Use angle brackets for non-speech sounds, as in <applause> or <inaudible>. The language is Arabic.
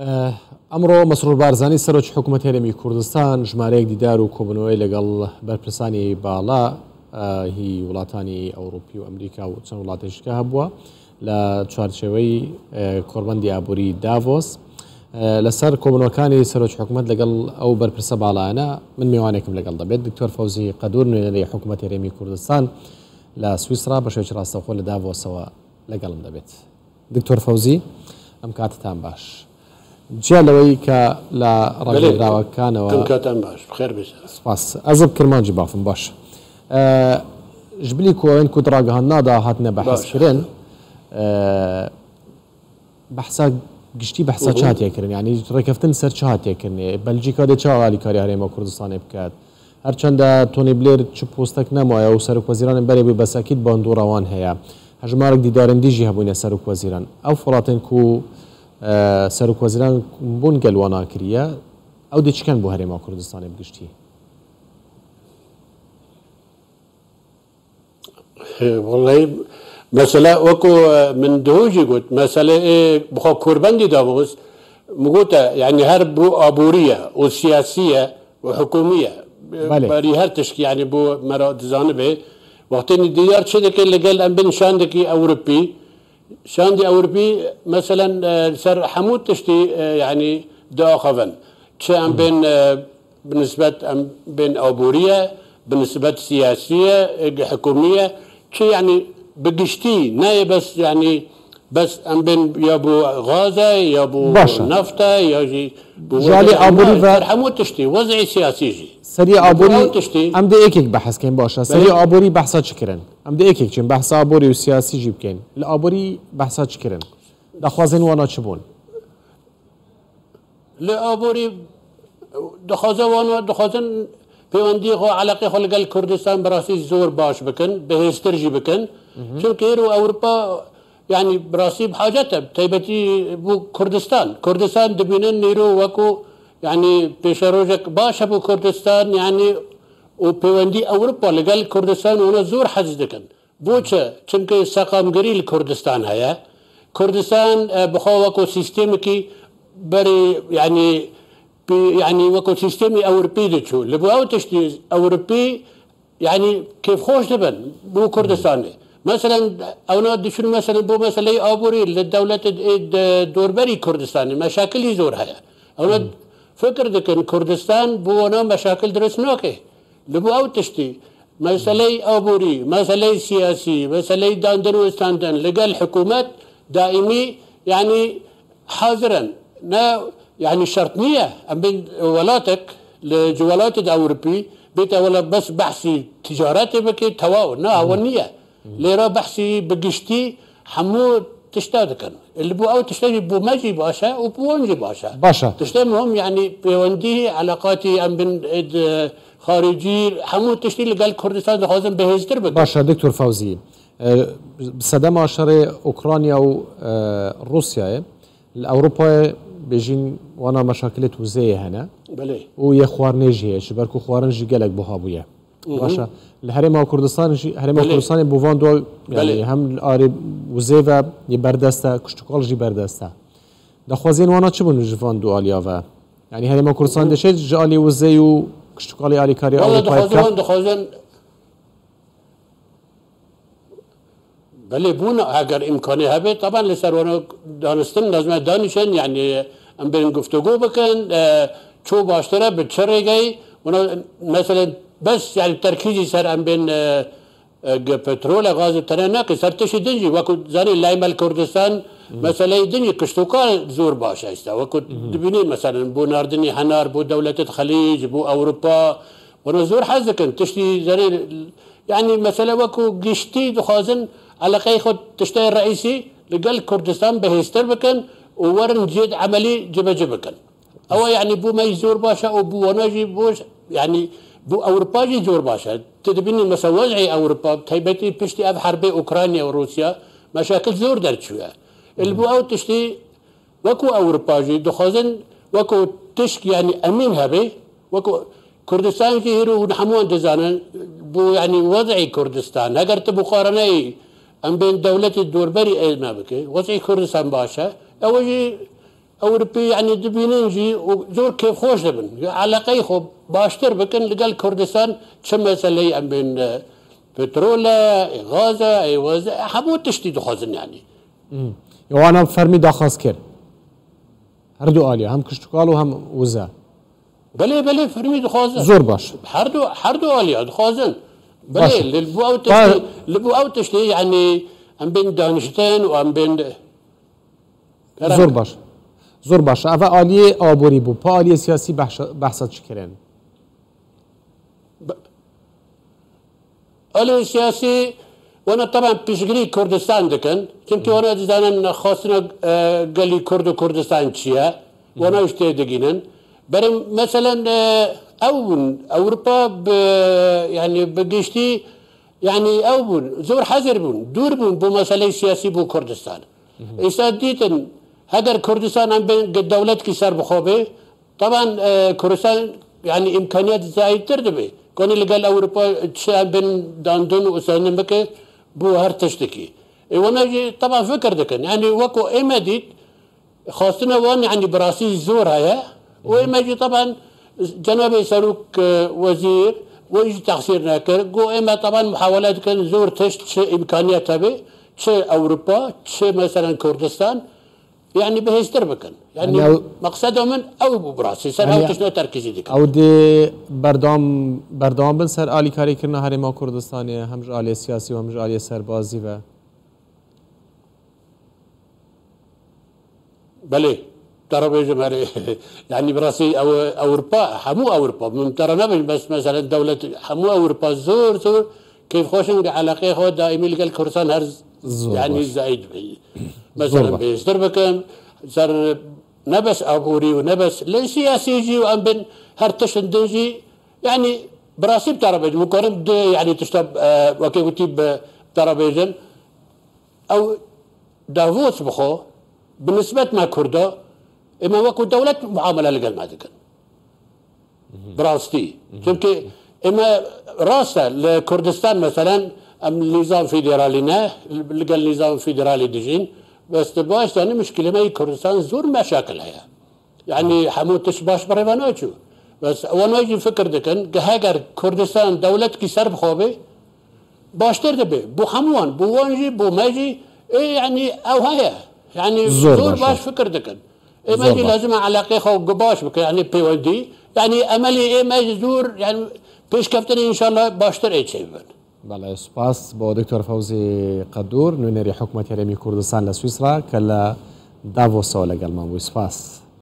ئەمڕۆ مەسرور بارزانانی سەرۆک حکوومەت هێرمی کوردستان ژمارەیەک دیدار و کۆبنەوەی لەگەڵ بەرپرسانی باڵا هی وڵاتانی ئەوروپی و ئەمریکا و چەند وڵاتیشکە هەبووە لە چوارچەوەی کۆربندی ئابووری داڤۆس. لەسەر کۆبنەکانی سەرۆک حکوومەت لەگەڵ ئەو بەرپرسە باڵانە من میوانێکم لەگەڵ دەبێت. دکتۆر فەوزی قەدور نوێنەری حکوومەت هێرمی کوردستان لە سویسرا بە شێکی ڕاستەخۆ لە داڤۆسەوە لەگەڵم دەبێت. دکتۆر فەوزی ئەم کاتتان باش. جیا لەوەی کە لە ڕێراوەکانەوە باش. خێر سپاس. ئەزب کرمانجی بافم باش. ژبلی کۆڵێن کوتڕاگەهان نادا هاتنە بەحسکردن بەحسا گشتی بەحسا چاتێکردن ینی ڕێکەفتن سەر چاتێکردنێ بەلجیکا دە چاوالی کاری هەرێمە کوردستانی بکات هەرچەندە تۆنی بلێر چ پۆستەک نەمایە و سەر وەزیرانە بەرێ بەسەکیت بەندوڕەوان هەیە هەژمارێک دیدارندیژی هەبووینە سەر وەزیران ئەو فڵاتن و سەرک وەزیران بوون گەلووە ناکریە ئەو دەچکەن بۆ هەرێما کوردستانی بگشتی؟ وڵی مەسەلا وەکو من دۆژی گوت. مەسەلە بخۆ کوربندی دابووست مگوتە یعنی هەر بۆ ئابوووریە و سیاسیە و حکومیە بەری هەر تشکی ینی بۆ مەرا دزانە بێ وەختێنی دیار چ دەکەین لەگەل ئەم بنشاندەکی ئەوروپی شاندي أوروبي مثلا سر حمود تشتي يعني داخفن شيء أم بين بالنسبة أم بين أبورية بالنسبة سياسية حكومية. شيء يعني بقشتي ناي بس يعني بس أم بين يا ابو غازة يا ابو نفطة يا جي جالي ابوري حمود تشتي وضعي سياسي جي. سری ئابووری ئەم دە یەکێک بەحەسکەین باشە سری ئابووری بەحسا چکردن ئەم دە یەکێک چین بەحسا ئابووری و سیاسیژی بکەین لە ئابووری بەحسا چکردن دەخوازین وانە چ بوون لە ئابووری دەخوازەوانە دەخوازن پەیوەندی خۆ علاقی خۆ لەگەل کوردستان بەڕاستی زۆر باش بکەن بەهێسترژی بکەن چونکە ئێرە و یعنی براسی بحاجەتە تایبەتی بوو کوردستان کوردستان دەبینن نیرو وەکو یعنی پێشەرۆژێک باشە بوو کوردستان یعنی و پەیوەندی ئەوروپا لەگەل کوردستان وە زۆر حەز دەکەن بۆچە چونکە سەقامگەری لە کوردستان هەیە کوردستان بخواوەکو سیستمێکی بەری یعنی یعنی وەکو سیستمی ئەوروپی دەچوو لە بۆ ئەو تشتی ئەوروپی یعنی کێفخۆش دەبن بۆ کوردستانی مثلا اونا دشون مثلا بو مثلا ابوري للدولة دوربري كردستان مشاكل زور هيا اونا فكر دكن كردستان بونا مشاكل درس نوكي لبو أو تشتي مسألة أبوري مسألة سياسي مسألة داندن وستاندن لقى الحكومات دائمي يعني حاضرا نا يعني شرطنية بين ولاتك لجوالات الأوروبي بيتا ولا بس بحثي تجاراتي بكي تواو. نا أولنية ليرا بحثي بقشتي حمود تشتاد كان اللي بو أو تشتري بو ماجي باشا وبو ونجي باشا باشا. تشتري هم يعني بيوندي علاقاتي أم بين خارجي حمود تشتري اللي قال كردستان دخوازن بهزتر بك باشا دكتور فوزي بسەدە ماشەڕێ ئۆکرانیا و رووسایە لە ئەوروپای بێژین وانە مەشاکلێت وزەیە هەنە و یە خواردنێژ هەیە بەرک و خواردنژی گەلک بۆ هابووە باشە لە هەرێما کوردستانشی هەرێمە کوردستانی بوان دو هەم ئاری وزێڤە ی بەردەستە کشتتوکڵژی بەردەستە دەخوازیێن وانە چ بوون ژڤان دووالیاوە ینی هەرێمە کوردستان دەشێت ژالی وزەی و کشتتوکڵی ئالیکاری بلێ بوون ئەگەر ئیمکانی هەبێت تاان لەسەرۆنە دانستم دەزمە دانیشن یعنی ئەم بێن گفتوگو بکەن چۆ باشترە بچە ڕێگەی مثللا بس يعني تركيزي سر ام بين بترول غاز تنانا سر تشي دنجي وكو زاني لايما الكردستان مثلا دنجي كشتوكا زور باشا استا وكو دبيني مثلا بو ناردني حنار بو دولة الخليج بو أوروبا وأنا زور حزكن تشتي زاني يعني مثلا وكو قشتي دخازن على قي خد تشتري الرئيسي لقال كردستان بهيستر بكن وورن جد عملي جبا جبكن أو يعني بو ما يزور باشا أو بو وناجي بوش يعني بو أوروبا جي زور باشا. تدبين مثلا وضعي أوروبا. تيبتي بشتي أب حرب أوكرانيا وروسيا مشاكل زور درت شوية البو أو تشتي وكو أوروبا جي دخوزن وكو تشك يعني أمين هبي وكو كردستان جي هيرو نحموان دزانا. بو يعني وضعي كردستان. اگر تبو قارني أم بين دولة الدوربري اينا بكي. وضعي كردستان باشا. اوجي ئەوروپی ینی دبیننجی و زۆر کێ خۆش دەبن علاقەی خۆ باشتر بکەن لەگەڵ کوردستان چه مەسلەی ئەم بین پترۆلە غازە ئەیوەزە هەموو تشتی ینی ئەوانە فەرمی داخواست کرد هەردوو عالیە هەم کشتتوکال و هەم وزە بەێ بەێ فەرمی دخوازن زۆر باش. هەردوو هەردوو عالیا دخوازن بەێ لە بۆ ئەو تشتی ینی ئەم بین دانیشتن و ئەم بین زۆر باش. زۆر باشە ئەە عالیە ئابووری بوو پالیە سیاسی بەحسە چکردن ئەلی سیاسی وەنە طبعا پیشگیری کوردستان دەکەن چونکی وەنە دەزانن خواستنە گەلی کورد و کوردستان چییە وەنە شتێ دەگینن بەرم مەسەەن ئەو بوون ئەوروپا ینی بەگەشتی یعنی ئەو بوون زۆر حەزر بوون دوور بوون بۆ مەسلەی سیاسی بۆ کوردستان ئێستا دیتن. هەگەر کوردستان ئەم دەولەتکی سەر بخۆبێ طبعا کوردستان يعني امكانيات زايدتر دبي كوني لقال اوروبا بين داندون وسان بك بو هر تشتكي وأنا طبعا فكر دكن يعني وكو اما ديت خاصنا وان يعني براسي زور هيا يجي طبعا جناب سلوك وزير ويجي تقصير ناكر جو اما طبعا محاولات كان زور تشت امكانيات به اوروبا مثلا كردستان يعني بهستر بكن يعني, يعني مقصده من أو براسي سر يعني أو تشنو تركيزي ديك أو دي بردام بردام بن سر آلی کاری کرنا هرما کردستانی همج آلی سیاسی و همج آلی سربازی و بله ترى بيجمع يعني براسي أو اوروبا حمو اوروبا من ترى نبي بس مثلا دوله حمو اوروبا زور زور كيف خوشن علاقه خو دائما لقى الكرسان هرز يعني زايد <clears throat> مثلا بيستر بكم صار نبس أبوري ونبس للسياسي يجي وأم بن هر تشندنجي يعني براسي بترابيج مقارن يعني تشتب آه وكي قلتي بترابيجن أو دافوس بخو بالنسبة ما كردا إما وكو دولة معاملة لقل ما ذكر براستي. چونكي إما راسة لكردستان مثلا أم نظام فيدرالي نه لقل نظام فيدرالي دجين بس باش يعني مشكلة ما كردستان زور مشاكل هي يعني حموتش باش بريفانوچو بس وأنا يجي فكر دكن هاجر كردستان دولة كي سرب خوبه باشتر دبي بو حموان بو وانجي بو ماجي إيه يعني أو هيا يعني زور, زور باش فكر دكن. إيه ماجي لازم علاقة خو قباش بك يعني بي دي يعني أملي إيه ماجي زور يعني بيش كفتني إن شاء الله باشتر إيه شيء بەڵێ سوپاس بۆ دکتۆر فەوزی قەدور نوێنەری حکوومەت هەرێمی کوردستان لە سویسرا کە لە داڤۆسەوە لەگەڵمان سپاس.